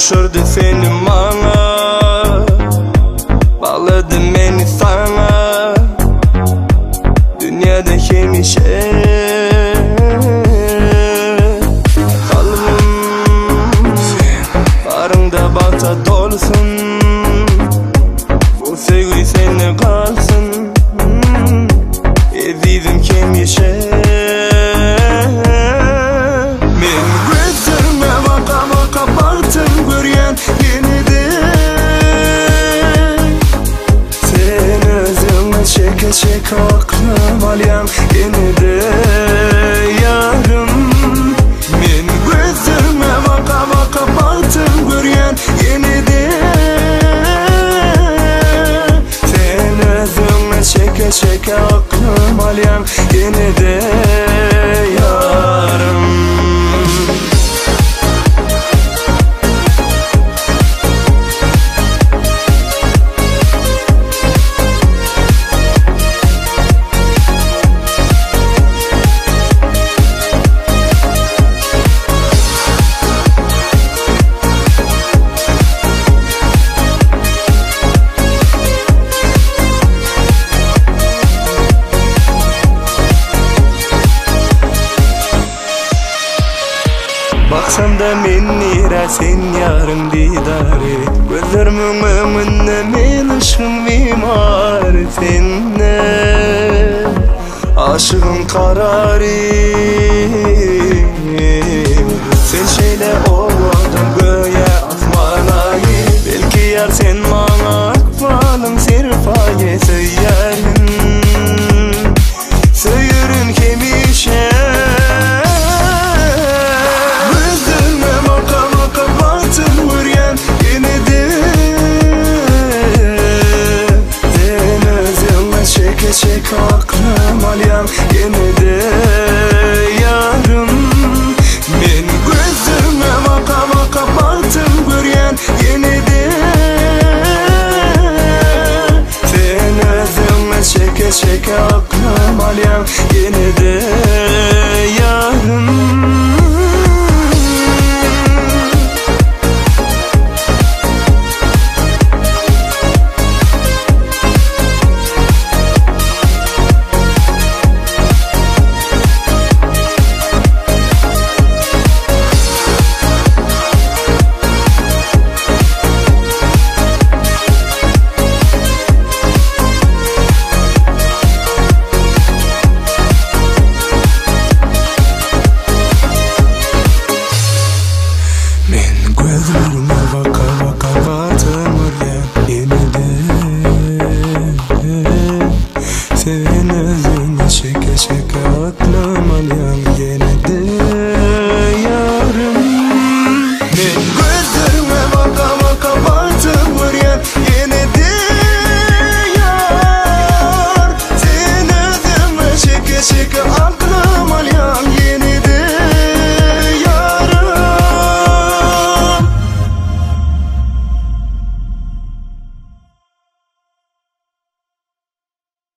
Düşürdü seni bana. Bağladı beni sana. Dünyada yemişe Kalbim Barında bata dolsun. Bu sevgi sende kalsın çeke çeke aklım alyan yenide yarım. Men gözlerime baka baka baktım göryen yenide Sen özüme çeke çeke aklım alyan yenide yarım Baksan da men nira sen yarın didare. Gözlerimin önünde men ışığım mimar senne Aşığın kararı. Sen şeyle oldun yine de yarım. Men gözlerime baka baka baktım vuryan yine de. Sen çeke çeke aklım it.